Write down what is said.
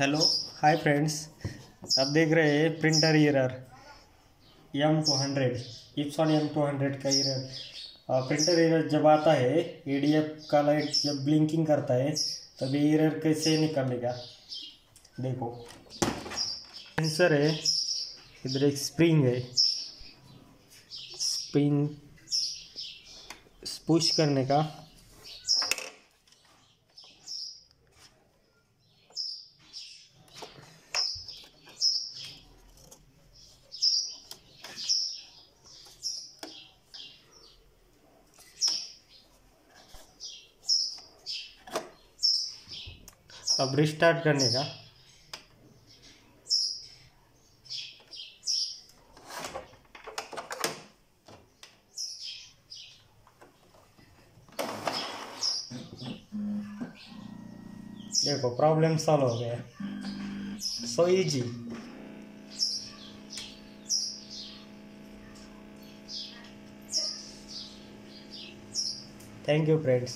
Hello hi friends आप देख रहे हैं printer error M two hundred Epson M two hundred का ईरर प्रिंटर ईरर जब आता है एडीएफ का लाइट जब ब्लिंकिंग करता है, तब ये ईरर कैसे निकलेगा? देखो। सेंसर है, इधर एक स्प्रिंग है। स्प्रिंग पुश करने का अब रिस्टार्ट करने का। देखो प्रॉब्लम सॉल्व हो गया। So easy thank you friends